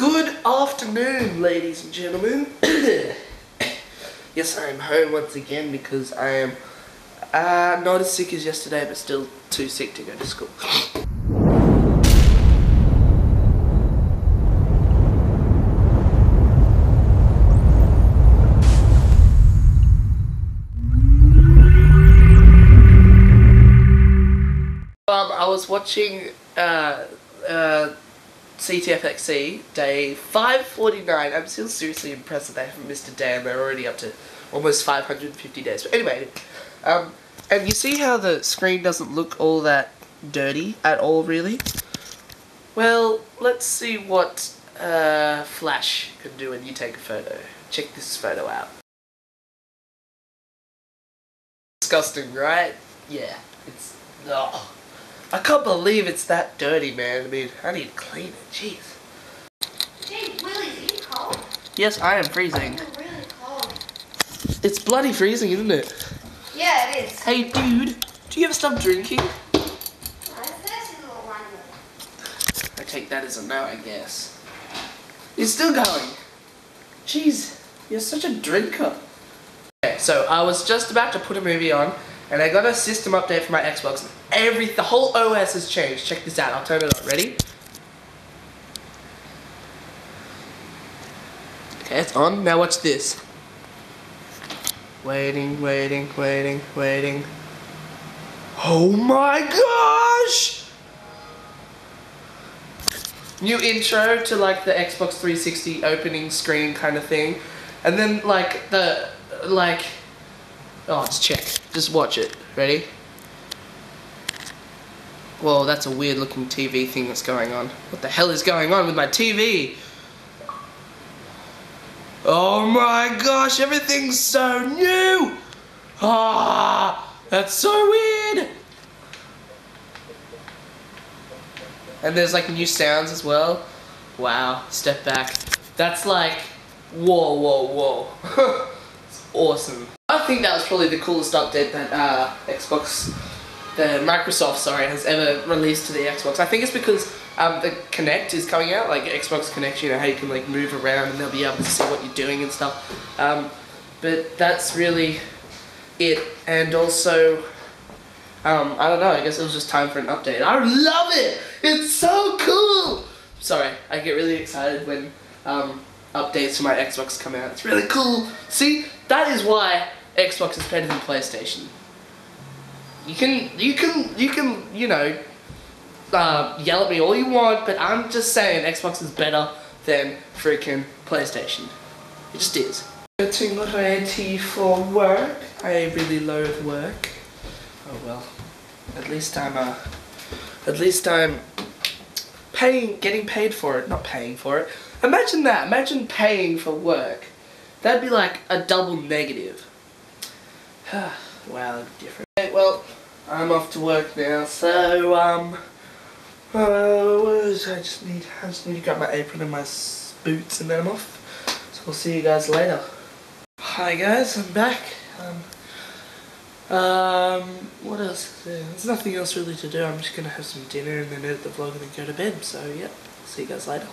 Good afternoon, ladies and gentlemen. yes, I am home once again because I am uh, not as sick as yesterday, but still too sick to go to school. Um, I was watching uh, uh, CTFXC day 549. I'm still seriously impressed that they haven't missed a day and they're already up to almost 550 days. But anyway, um, and you see how the screen doesn't look all that dirty at all, really? Well, let's see what uh, Flash can do when you take a photo. Check this photo out. Disgusting, right? Yeah, it's... Ugh. I can't believe it's that dirty, man. I mean, I need to clean it. Jeez. Hey, Willie, are you cold? Yes, I am freezing. I'm really cold. It's bloody freezing, isn't it? Yeah, it is. Hey, dude, do you ever stop drinking? I thirsty little one. I take that as a no, I guess. You're still going. Jeez, you're such a drinker. Okay, so I was just about to put a movie on, and I got a system update for my Xbox. Every the whole OS has changed. Check this out. I'll turn it on. Ready? Okay, it's on. Now watch this. Waiting, waiting, waiting, waiting. Oh my gosh! New intro to like the Xbox 360 opening screen kind of thing. And then like the like Oh, it's check. Just watch it. Ready? Whoa, that's a weird looking TV thing that's going on. What the hell is going on with my TV? Oh my gosh, everything's so new! Ah, that's so weird! And there's like new sounds as well. Wow, step back. That's like, whoa, whoa, whoa. it's awesome. I think that was probably the coolest update that uh, Xbox, the Microsoft, sorry, has ever released to the Xbox. I think it's because um, the Kinect is coming out, like Xbox Kinect, you know, how you can like move around and they'll be able to see what you're doing and stuff. Um, but that's really it. And also, um, I don't know, I guess it was just time for an update. I love it! It's so cool! Sorry, I get really excited when um, updates for my Xbox come out. It's really cool. See, that is why Xbox is better than PlayStation. You can, you can, you can, you know, uh, yell at me all you want, but I'm just saying Xbox is better than freaking PlayStation. It just is. Getting ready for work. I really loathe work. Oh well. At least I'm uh, at least I'm paying, getting paid for it, not paying for it. Imagine that. Imagine paying for work. That'd be like a double negative. wow, different. I'm off to work now, so um, uh, I just need, I just need to grab my apron and my boots, and then I'm off. So we'll see you guys later. Hi guys, I'm back. Um, um, what else? is there? There's nothing else really to do. I'm just gonna have some dinner and then edit the vlog and then go to bed. So yep, see you guys later.